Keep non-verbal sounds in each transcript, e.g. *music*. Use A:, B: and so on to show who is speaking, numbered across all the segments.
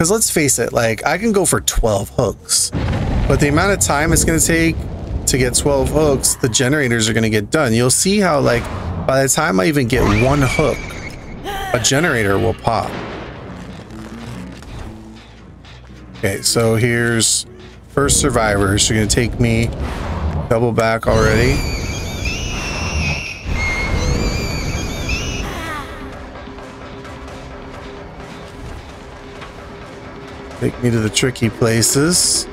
A: Because let's face it, like I can go for 12 hooks, but the amount of time it's going to take to get 12 hooks, the generators are going to get done. You'll see how like by the time I even get one hook, a generator will pop. Okay, so here's first survivors. You're going to take me double back already. Take me to the tricky places.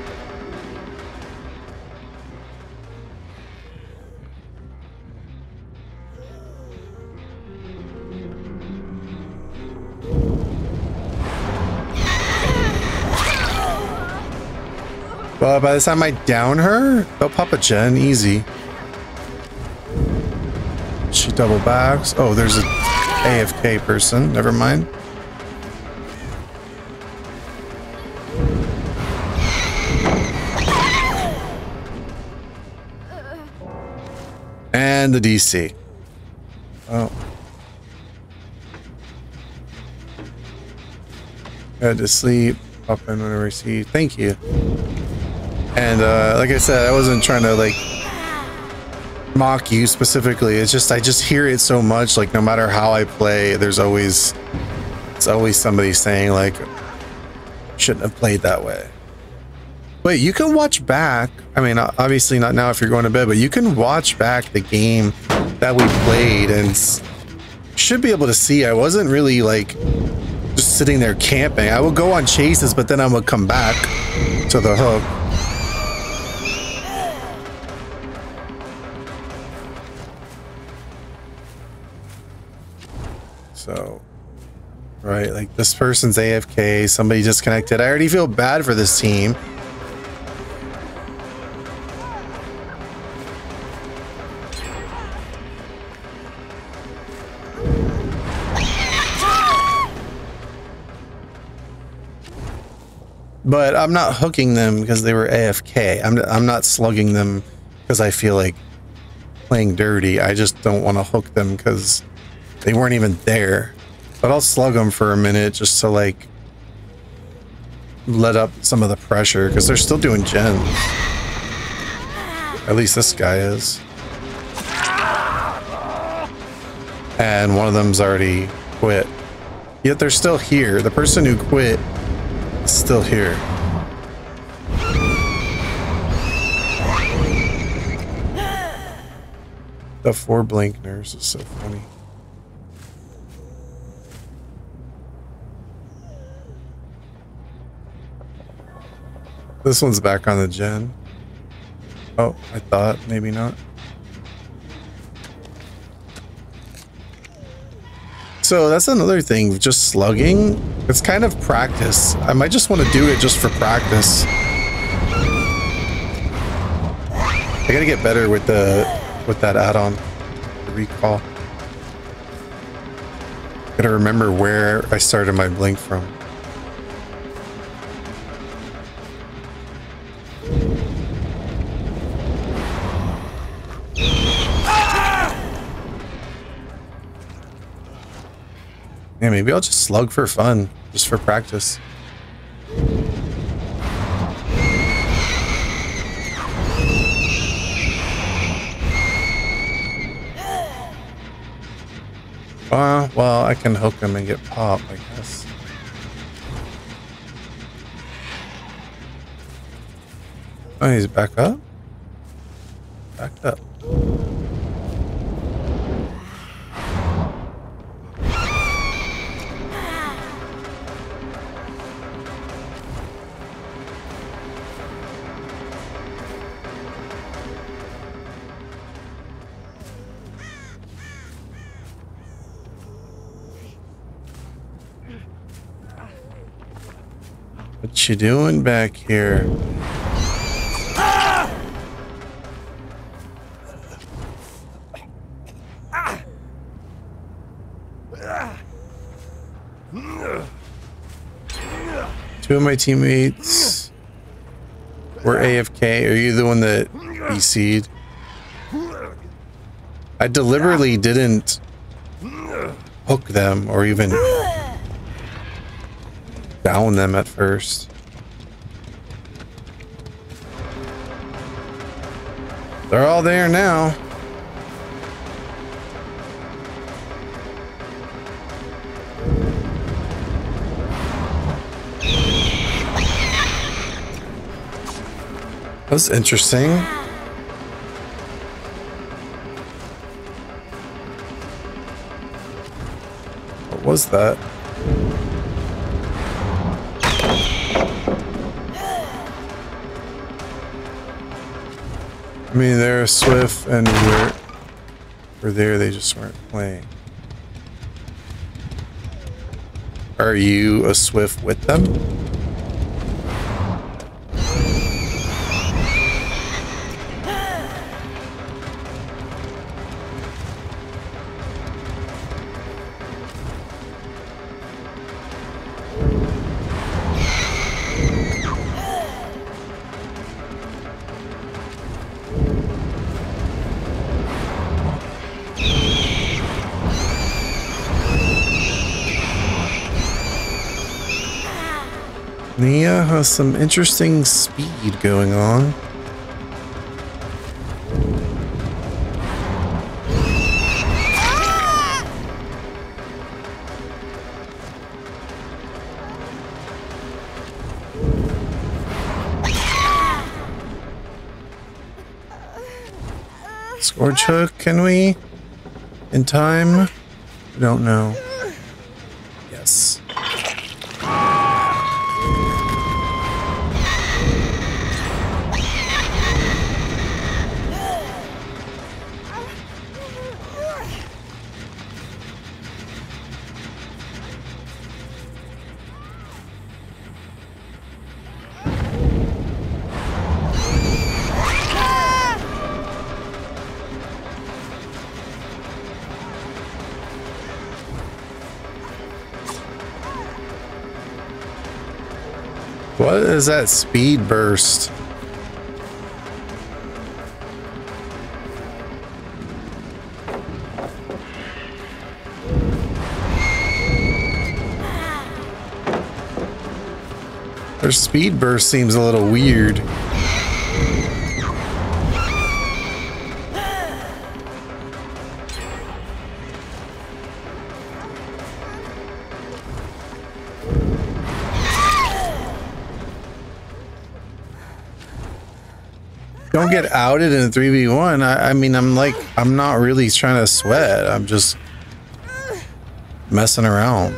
A: Well, by the time I down her, they'll pop a gen easy. She double backs. Oh, there's a AFK person. Never mind. And the DC. Oh. Had to sleep. Pop in whenever I see. Thank you. And uh, like I said, I wasn't trying to like mock you specifically. It's just I just hear it so much. Like no matter how I play, there's always it's always somebody saying like shouldn't have played that way. Wait, you can watch back. I mean, obviously not now if you're going to bed, but you can watch back the game that we played and should be able to see. I wasn't really like just sitting there camping. I would go on chases, but then I would come back to the hook. So, right, like this person's AFK, somebody disconnected. I already feel bad for this team. But I'm not hooking them because they were AFK. I'm, I'm not slugging them because I feel like playing dirty. I just don't want to hook them because they weren't even there. But I'll slug them for a minute just to like let up some of the pressure because they're still doing gens. At least this guy is. And one of them's already quit. Yet they're still here. The person who quit still here. The four blinkers is so funny. This one's back on the gen. Oh, I thought maybe not. So that's another thing, just slugging. It's kind of practice. I might just want to do it just for practice. I gotta get better with the with that add-on, recall. Gotta remember where I started my blink from. Yeah, maybe I'll just slug for fun, just for practice. *sighs* Uh, well, I can hook him and get pop, I guess. Oh, he's back up? Back up. You doing back here? Two of my teammates were AFK. Are you the one that EC'd? I deliberately didn't hook them or even down them at first. They're all there now. That's interesting. What was that? I mean, they're swift and we're, we're there, they just weren't playing. Are you a swift with them? Nea has some interesting speed going on. Scourge hook, can we? In time? I don't know. What is that speed burst? Their speed burst seems a little weird. Get outed in a 3v1. I, I mean, I'm like, I'm not really trying to sweat. I'm just messing around.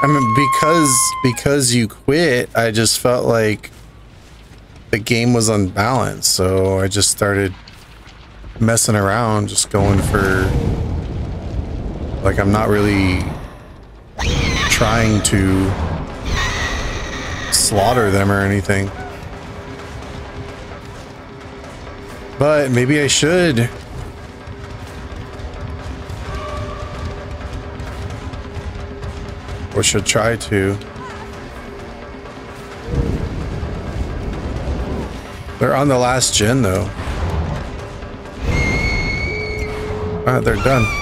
A: I mean, because because you quit, I just felt like the game was unbalanced. So I just started messing around, just going for like I'm not really trying to slaughter them or anything. But maybe I should. Or should try to. They're on the last gen though. Alright, they're done.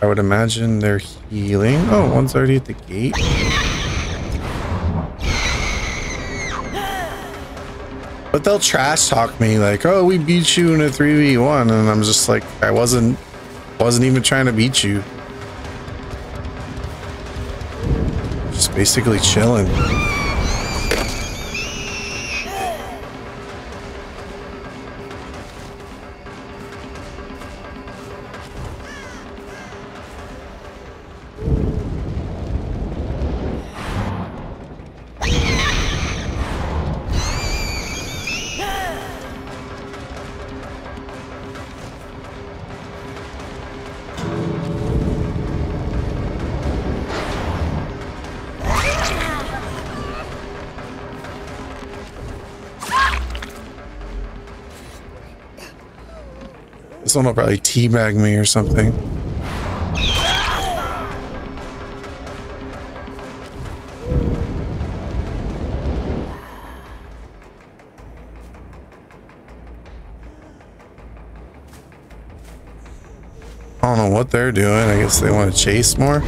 A: I would imagine they're healing. Oh, one's already at the gate. But they'll trash talk me like, "Oh, we beat you in a 3v1." And I'm just like, I wasn't wasn't even trying to beat you. Just basically chilling. This one will probably teabag me or something. I don't know what they're doing. I guess they want to chase more.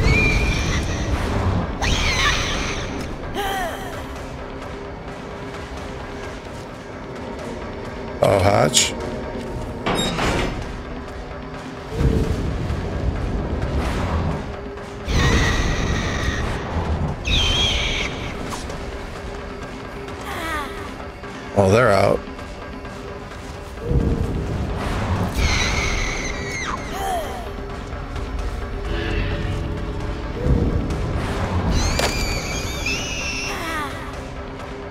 A: Oh, they're out.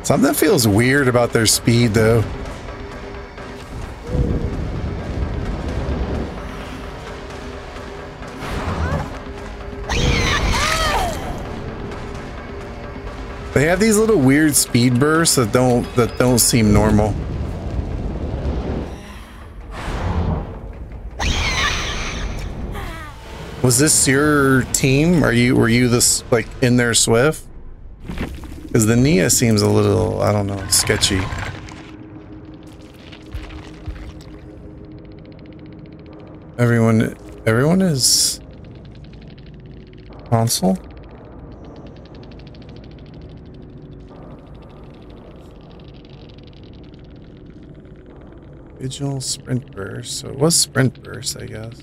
A: Something feels weird about their speed, though. They have these little weird speed bursts that don't that don't seem normal. Was this your team? Are you were you this like in there swift? Because the Nea seems a little I don't know sketchy. Everyone everyone is console. Vigil sprint burst. So it was sprint burst, I guess.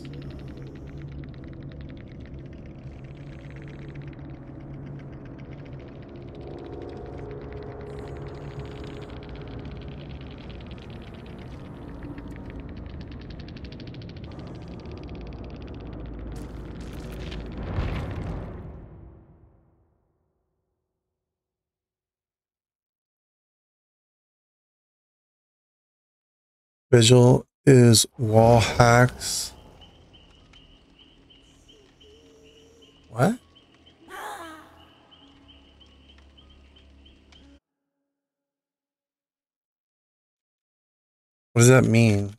A: Vigil is wall hacks. What? What does that mean?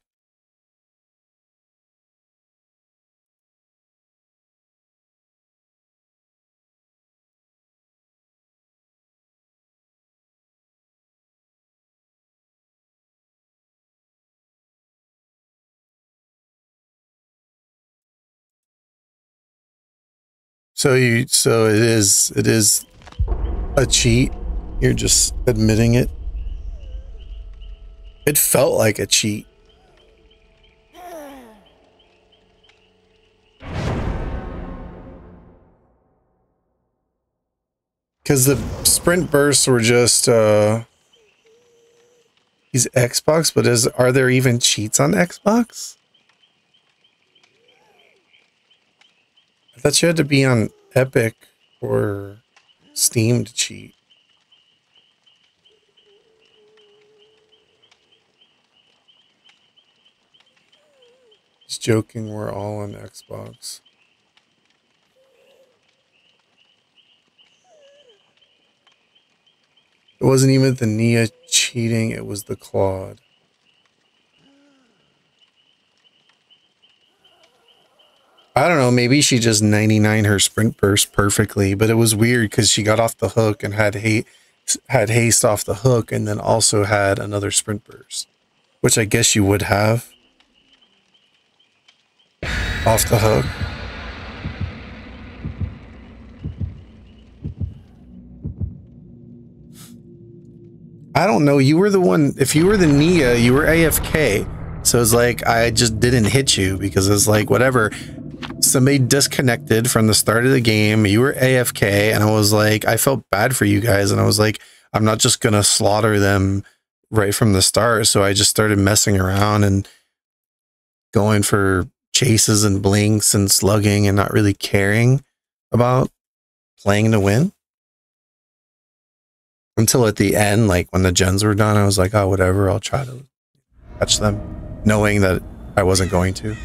A: So you so it is it is a cheat. You're just admitting it. It felt like a cheat. Cuz the sprint bursts were just uh these Xbox, but is are there even cheats on Xbox? I thought you had to be on Epic or Steam to cheat. Just joking, we're all on Xbox. It wasn't even the Nea cheating, it was the Claude. I don't know. Maybe she just 99 her sprint burst perfectly, but it was weird because she got off the hook and had hate had haste off the hook and then also had another sprint burst, which I guess you would have off the hook. I don't know. You were the one. If you were the Nea, you were AFK. So it's like I just didn't hit you because it's like whatever somebody disconnected from the start of the game. You were AFK, and I was like, I felt bad for you guys, and I was like, I'm not just gonna slaughter them right from the start. So I just started messing around and going for chases and blinks and slugging and not really caring about playing to win. Until at the end, like when the gens were done, I was like, oh, whatever, I'll try to catch them, knowing that I wasn't going to.